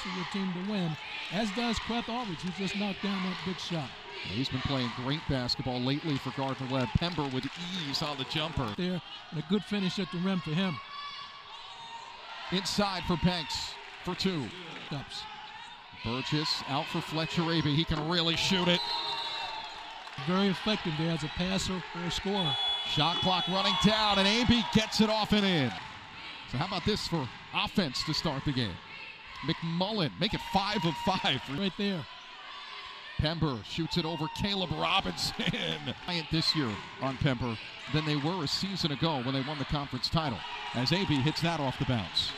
for your team to win, as does Quest Aldridge, who just knocked down that big shot. He's been playing great basketball lately for Gardner Webb. Pember with ease on the jumper. There, and a good finish at the rim for him. Inside for Banks for two. Ups. Burgess out for Fletcher Abee. He can really shoot it. Very effective there as a passer or a scorer. Shot clock running down, and Abee gets it off and in. So how about this for offense to start the game? McMullen make it five of five. Right there. Pember shoots it over Caleb Robinson. this year on Pember than they were a season ago when they won the conference title. As Abee hits that off the bounce.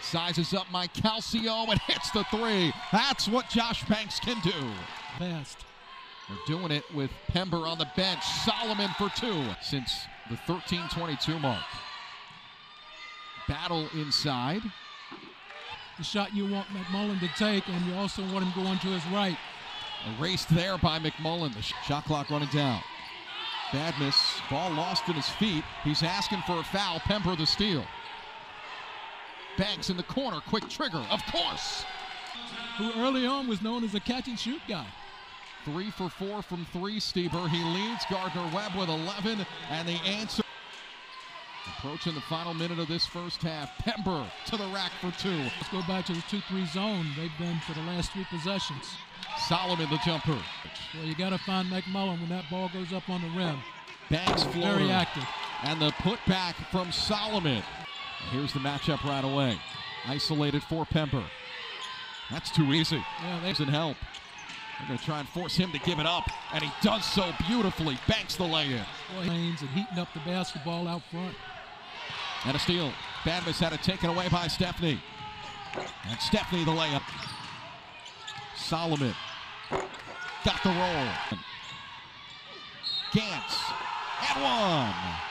Sizes up Mike Calcio and hits the three. That's what Josh Banks can do. Fast. They're doing it with Pember on the bench. Solomon for two since the 13-22 mark. Battle inside. The shot you want McMullen to take, and you also want him going to his right. Erased there by McMullen. The shot clock running down. Bad miss. Ball lost at his feet. He's asking for a foul. Pember the steal. Banks in the corner. Quick trigger. Of course. Who early on was known as a catch and shoot guy. Three for four from three, Stieber. He leads Gardner Webb with 11, and the answer. Approaching the final minute of this first half. Pember to the rack for two. Let's go back to the 2 3 zone they've been for the last three possessions. Solomon the jumper. Well, you got to find McMullen when that ball goes up on the rim. Banks floater. Very active. And the putback from Solomon. Here's the matchup right away. Isolated for Pember. That's too easy. Yeah, they doesn't help. They're going to try and force him to give it up, and he does so beautifully. Banks the lay-in. Lanes and heating up the basketball out front. And a steal. Badmus had it taken away by Stephanie. And Stephanie the layup. Solomon got the roll. Gantz and one.